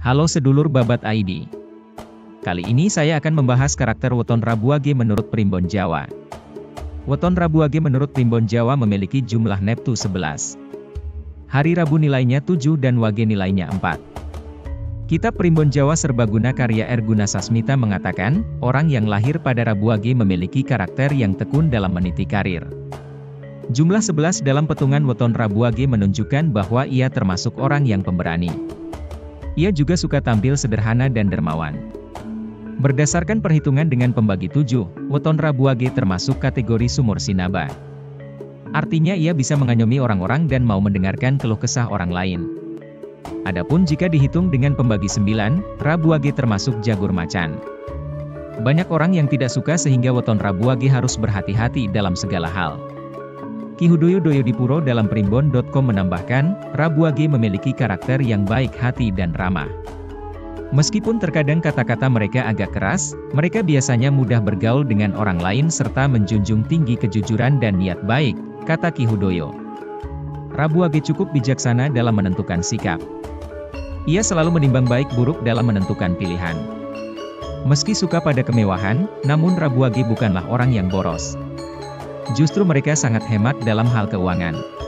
Halo sedulur Babat ID. Kali ini saya akan membahas karakter Weton Rabuage menurut Primbon Jawa. Weton Rabuage menurut Primbon Jawa memiliki jumlah Neptu 11. Hari Rabu nilainya 7 dan Wage nilainya 4. Kitab Primbon Jawa Serbaguna karya Erguna Sasmita mengatakan, orang yang lahir pada Rabu Wage memiliki karakter yang tekun dalam meniti karir. Jumlah 11 dalam petungan weton Rabu Wage menunjukkan bahwa ia termasuk orang yang pemberani. Ia juga suka tampil sederhana dan dermawan. Berdasarkan perhitungan dengan pembagi tujuh, weton Rabu Wage termasuk kategori sumur sinaba. Artinya ia bisa menganyomi orang-orang dan mau mendengarkan keluh kesah orang lain. Adapun jika dihitung dengan pembagi sembilan, Rabu Wage termasuk jagur macan. Banyak orang yang tidak suka sehingga weton Rabu Wage harus berhati-hati dalam segala hal. Ki Hudoyo Doyodipuro dalam primbon.com menambahkan, Rabu Wage memiliki karakter yang baik hati dan ramah. Meskipun terkadang kata-kata mereka agak keras, mereka biasanya mudah bergaul dengan orang lain serta menjunjung tinggi kejujuran dan niat baik, kata Ki Hudoyo. Rabu Wage cukup bijaksana dalam menentukan sikap. Ia selalu menimbang baik buruk dalam menentukan pilihan. Meski suka pada kemewahan, namun Rabu Wage bukanlah orang yang boros. Justru mereka sangat hemat dalam hal keuangan.